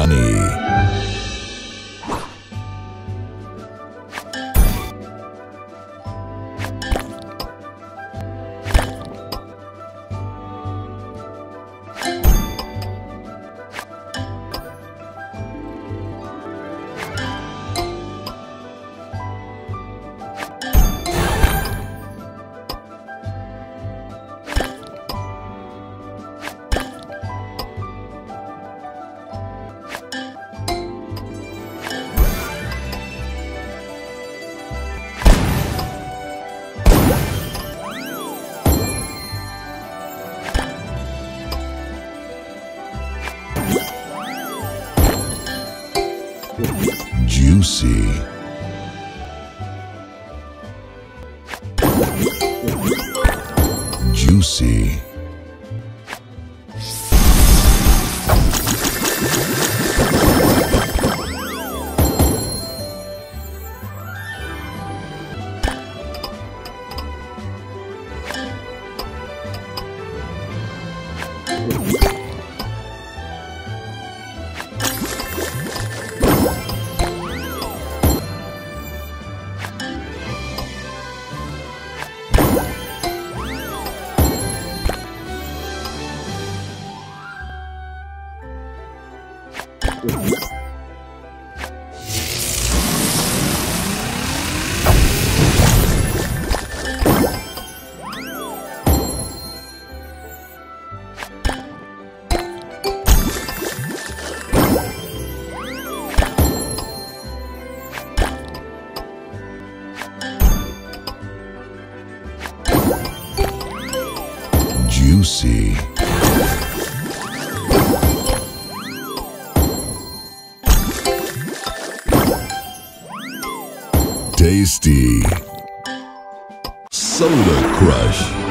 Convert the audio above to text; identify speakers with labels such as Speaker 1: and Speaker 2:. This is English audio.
Speaker 1: Money. Juicy. Juicy. Juicy. Tasty. Soda Crush.